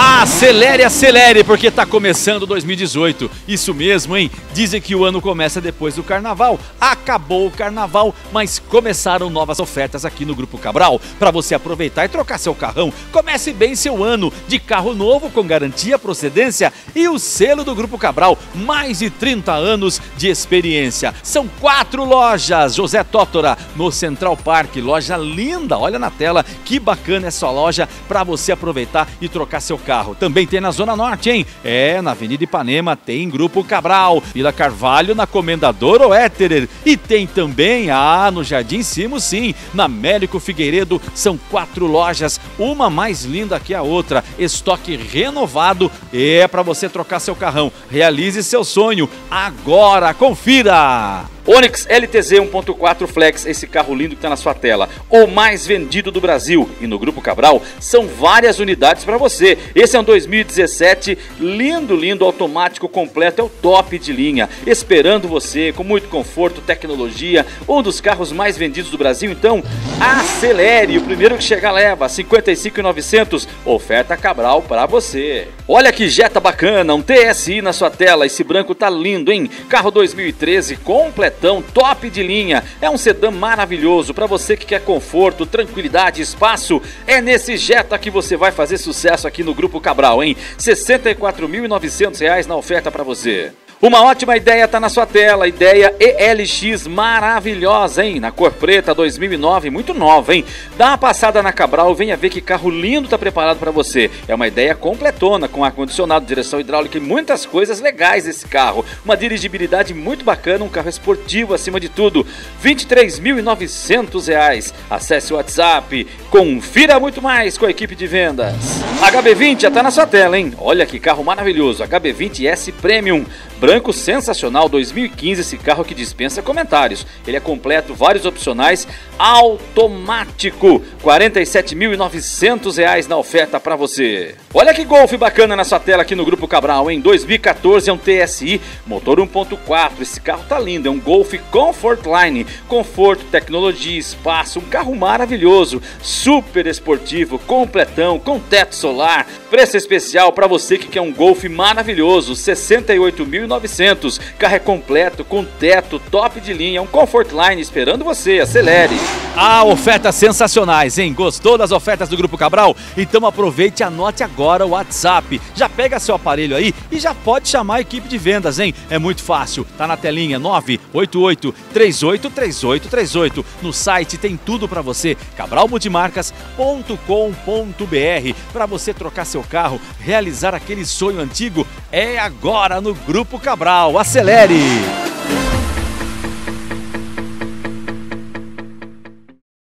Acelere, acelere, porque tá começando 2018. Isso mesmo, hein? Dizem que o ano começa depois do carnaval. Acabou o carnaval, mas começaram novas ofertas aqui no Grupo Cabral para você aproveitar e trocar seu carrão. Comece bem seu ano de carro novo com garantia, procedência e o selo do Grupo Cabral. Mais de 30 anos de experiência. São quatro lojas. José Tótora no Central Park, loja linda. Olha na tela que bacana essa loja para você aproveitar e trocar seu carro. Também tem na Zona Norte, hein? É, na Avenida Ipanema tem Grupo Cabral, Vila Carvalho na Comendador Oéterer e tem também, ah, no Jardim Cimo sim, na Médico Figueiredo, são quatro lojas, uma mais linda que a outra, estoque renovado, é para você trocar seu carrão. Realize seu sonho agora, confira! Onix LTZ 1.4 Flex, esse carro lindo que está na sua tela, o mais vendido do Brasil. E no Grupo Cabral são várias unidades para você. Esse é um 2017 lindo, lindo, automático completo, é o top de linha. Esperando você, com muito conforto, tecnologia, um dos carros mais vendidos do Brasil. Então, acelere, o primeiro que chegar leva, 55,900, oferta Cabral para você. Olha que jeta bacana, um TSI na sua tela, esse branco tá lindo, hein? Carro 2013 completo top de linha. É um sedã maravilhoso para você que quer conforto, tranquilidade, espaço. É nesse Jetta que você vai fazer sucesso aqui no Grupo Cabral, hein? R$ 64.900 na oferta para você. Uma ótima ideia está na sua tela, ideia ELX maravilhosa, hein? Na cor preta 2009, muito nova, hein? Dá uma passada na Cabral, venha ver que carro lindo está preparado para você. É uma ideia completona, com ar-condicionado, direção hidráulica e muitas coisas legais esse carro. Uma dirigibilidade muito bacana, um carro esportivo acima de tudo. R$ 23.900. Acesse o WhatsApp, confira muito mais com a equipe de vendas. HB20 já está na sua tela, hein? Olha que carro maravilhoso, HB20 S Premium. Branco sensacional 2015, esse carro que dispensa comentários. Ele é completo, vários opcionais, automático. R$ 47.900 na oferta para você. Olha que Golf bacana na sua tela aqui no Grupo Cabral, em 2014 é um TSI, motor 1.4. Esse carro tá lindo, é um Golf Comfort Line. Conforto, tecnologia, espaço, um carro maravilhoso, super esportivo, completão, com teto solar. Preço especial para você que quer um Golf maravilhoso, 68.000 1.900. Carro é completo, com teto, top de linha, um Comfort Line esperando você. Acelere! Ah, ofertas sensacionais, hein? Gostou das ofertas do Grupo Cabral? Então aproveite e anote agora o WhatsApp. Já pega seu aparelho aí e já pode chamar a equipe de vendas, hein? É muito fácil. Tá na telinha 988 383838. No site tem tudo para você. cabralmultimarcas.com.br para você trocar seu carro, realizar aquele sonho antigo é agora no Grupo Cabral. Acelere!